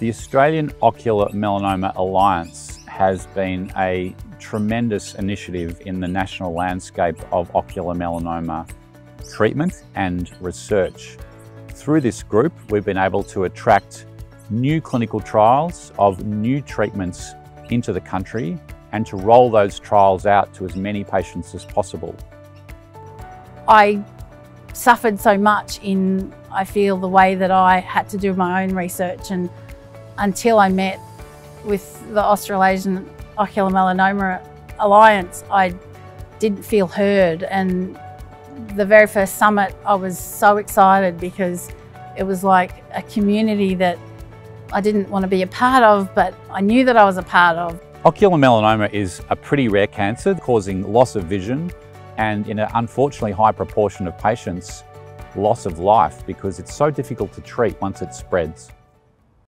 The Australasian Ocular Melanoma Alliance has been a tremendous initiative in the national landscape of ocular melanoma treatment and research. Through this group, we've been able to attract new clinical trials of new treatments into the country and to roll those trials out to as many patients as possible. I suffered so much in, I feel, the way that I had to do my own research and until I met with the Australasian Ocular Melanoma Alliance, I didn't feel heard. And the very first summit, I was so excited because it was like a community that I didn't want to be a part of, but I knew that I was a part of. Ocular melanoma is a pretty rare cancer causing loss of vision and in an unfortunately high proportion of patients, loss of life because it's so difficult to treat once it spreads.